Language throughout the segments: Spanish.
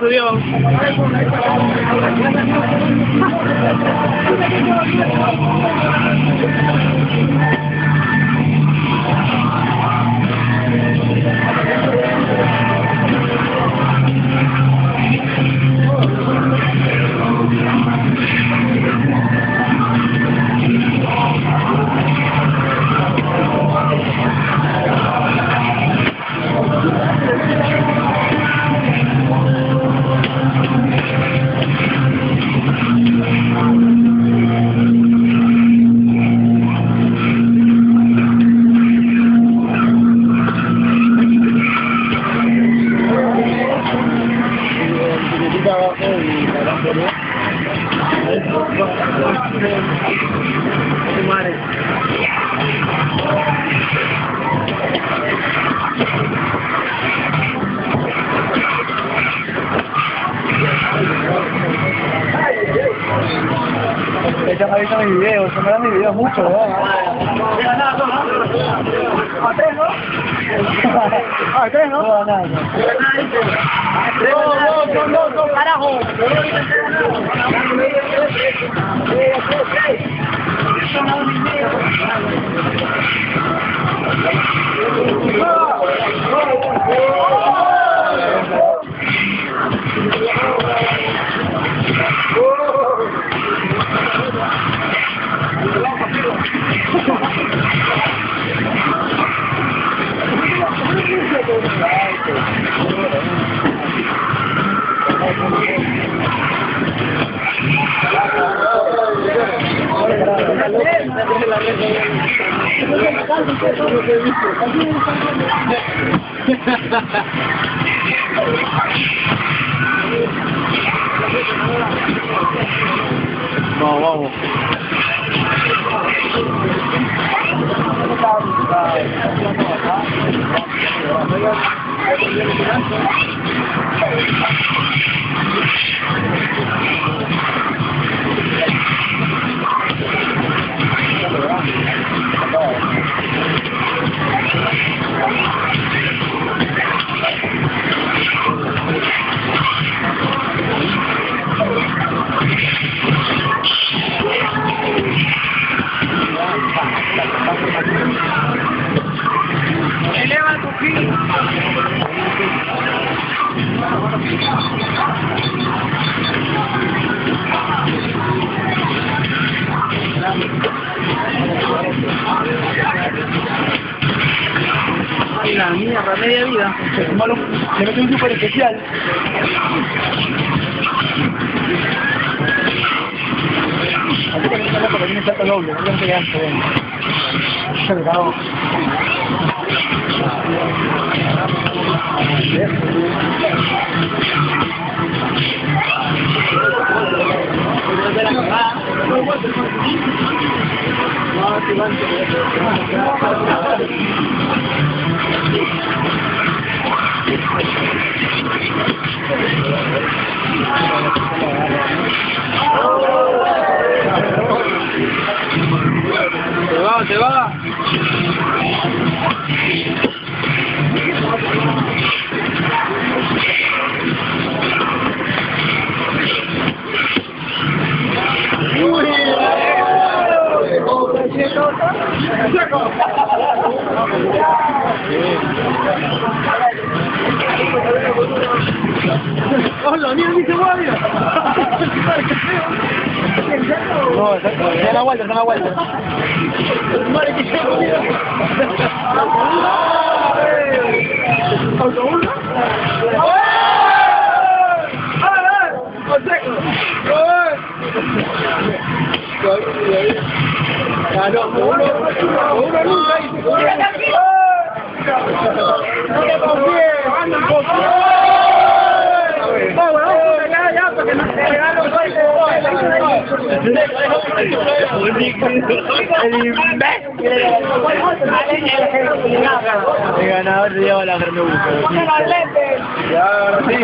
ya, ya ha visto mis videos, se me dan mis videos mucho, ¿verdad? A tres, ¿no? A tres, ¿no? No, nada. No, no, no, no, carajo. No, vamos. Ay, la mierda, media vida. Malo, le metí un super especial. Así que no porque tiene salto doble, no tiene que ven. Se cagó. Te Thank you. ¡Hola, mira, dice Guardia! No, en la vuelta, en la vuelta. Madre que se. ¿Autobús? ¡Ah! ¡Ah! Claro, uno, uno nunca dice, uno El imbécil. El ganador se lleva la granuja. Ya, sí.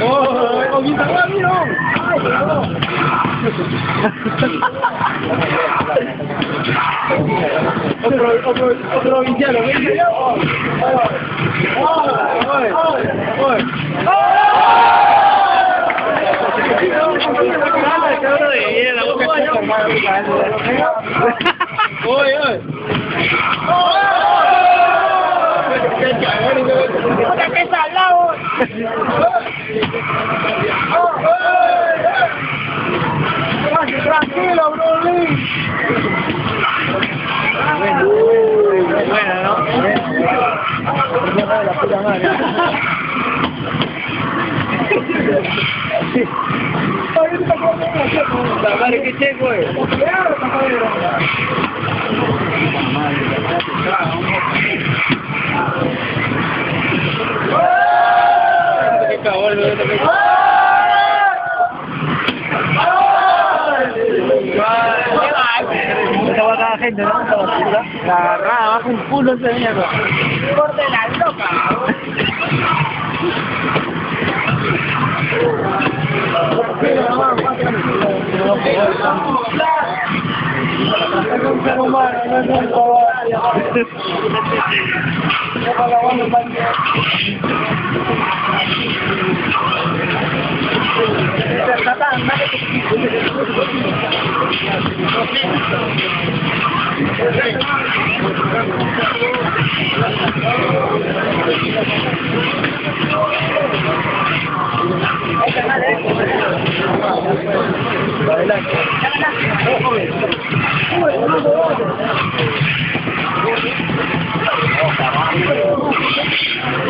Ôi, con nhìn thẳng lắm đi không? otro, otro, otro villano, ¿me dice yo? ¡Ay, ay, ay! ¡Ay! ¡Ay! ¡Ay! Tranquilo, Broly. Buena, ¿no? La puta madre. La madre que checo es. Qué cada gente, ¿no? La agarraba, baja un culo ese mierda. Corte la loca.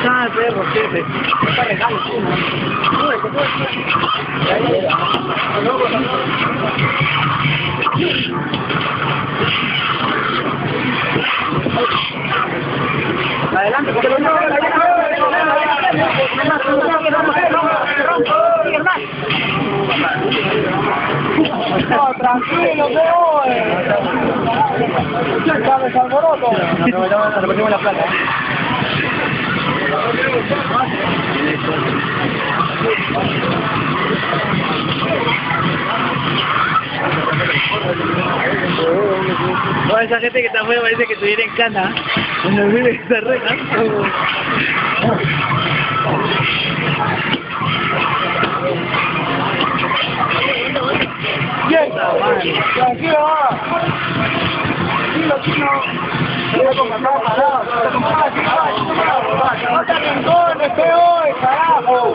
Ah, perro, siete. Está legal. No, tranquilo, que voy. ¿Sabes alboroto? Repetimos la plata. No, esa gente que está afuera parece que estuviera en cana. En el vive que se rega quieta, tranquilo, con hoy, carajo.